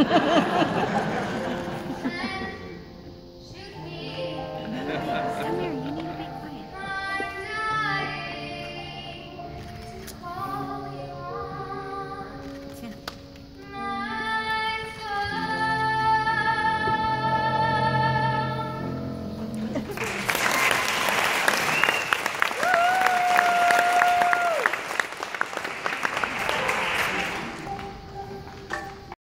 Come here.